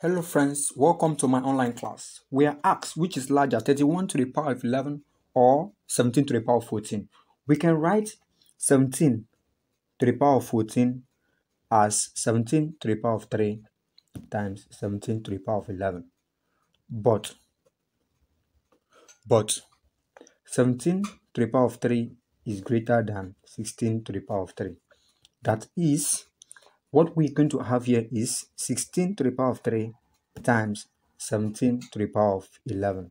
Hello friends, welcome to my online class. We are asked which is larger 31 to the power of 11 or 17 to the power of 14. We can write 17 to the power of 14 as 17 to the power of 3 times 17 to the power of 11. But, but 17 to the power of 3 is greater than 16 to the power of 3. That is, what we're going to have here is 16 to the power of 3 times 17 to the power of 11.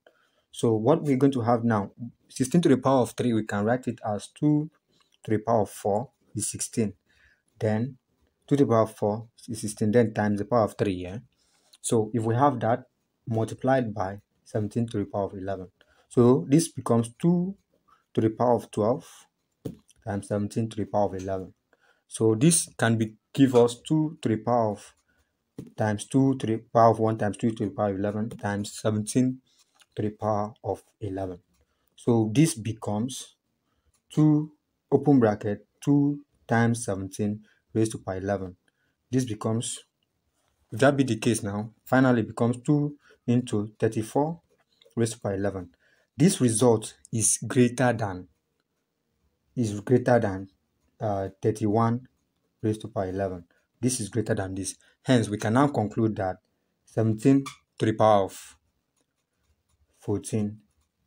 So what we're going to have now, 16 to the power of 3, we can write it as 2 to the power of 4 is 16. Then 2 to the power of 4 is 16, then times the power of 3, yeah? So if we have that multiplied by 17 to the power of 11. So this becomes 2 to the power of 12 times 17 to the power of 11. So this can be give us 2 to the power of times 2 to the power of 1 times 2 to the power of 11 times 17 to the power of 11. So this becomes 2 open bracket 2 times 17 raised to power 11. This becomes, if that be the case now, finally becomes 2 into 34 raised to power 11. This result is greater than is greater than uh, 31 raised to power 11. This is greater than this. Hence, we can now conclude that 17 to the power of 14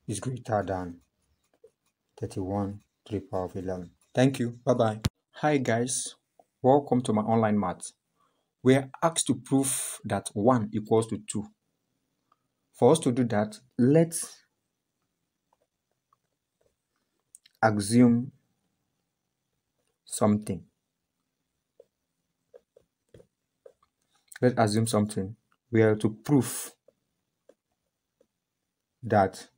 is greater than 31 to the power of 11. Thank you. Bye-bye. Hi guys. Welcome to my online math. We are asked to prove that 1 equals to 2. For us to do that, let's assume something. Let's assume something. We are to prove that.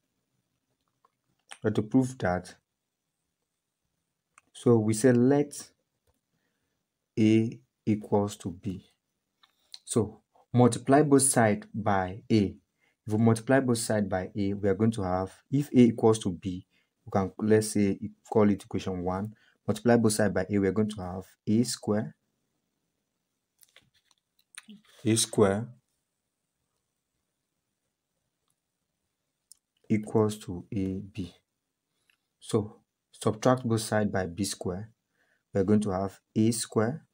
We are to prove that. So we say let a equals to b. So multiply both sides by a. If we multiply both sides by a we are going to have if a equals to b we can let's say call it equation 1 multiply both sides by a we are going to have a square a square equals to ab so subtract both sides by b square we're going to have a square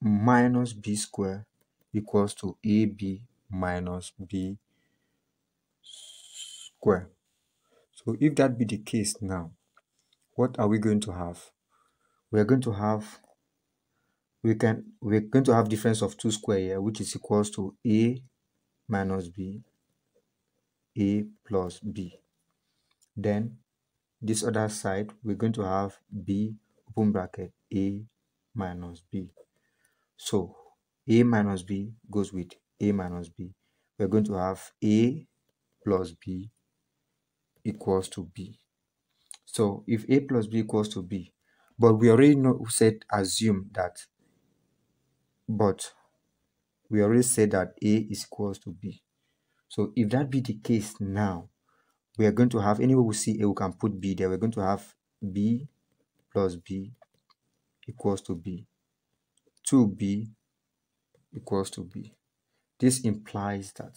minus b square equals to ab minus b square. So if that be the case now what are we going to have? We're going to have we can we're going to have difference of two square here which is equals to a minus b a plus b. Then this other side we're going to have b open bracket a minus b. So a minus b goes with a minus b. We're going to have a plus b equals to b so if a plus b equals to b but we already know said assume that but we already said that a is equals to b. So if that be the case now we are going to have anywhere we see a we can put b there we're going to have b plus b equals to b. 2b equals to b. This implies that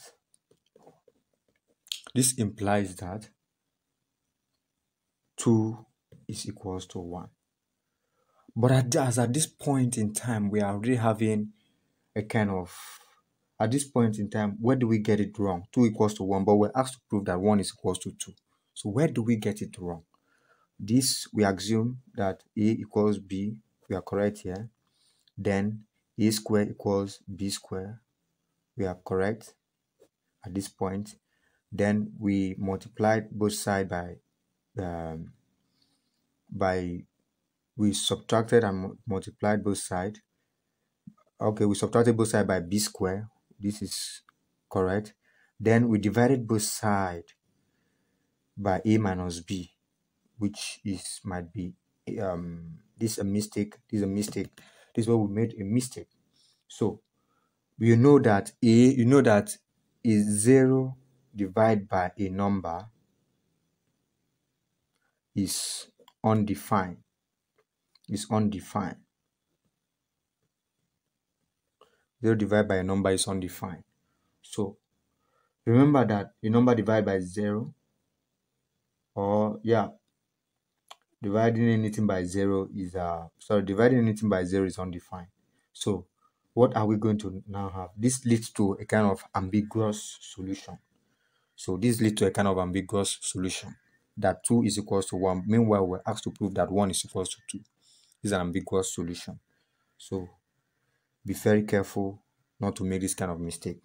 this implies that 2 is equals to 1 but at, as at this point in time we are already having a kind of at this point in time where do we get it wrong? 2 equals to 1 but we're asked to prove that 1 is equals to 2 so where do we get it wrong? This we assume that a equals b we are correct here. Then a square equals b square we are correct at this point. Then we multiplied both sides by um, by we subtracted and multiplied both sides okay we subtracted both sides by b square. This is correct. Then we divided both sides by a minus b which is might be um this is a mistake this is a mistake this is where we made a mistake. So you know that a you know that is zero divided by a number is undefined is undefined 0 divided by a number is undefined. So remember that a number divided by 0 or yeah dividing anything by 0 is uh sorry dividing anything by 0 is undefined. So what are we going to now have? This leads to a kind of ambiguous solution. So this leads to a kind of ambiguous solution that 2 is equals to 1. Meanwhile, we're asked to prove that 1 is equals to 2. This is an ambiguous solution. So be very careful not to make this kind of mistake.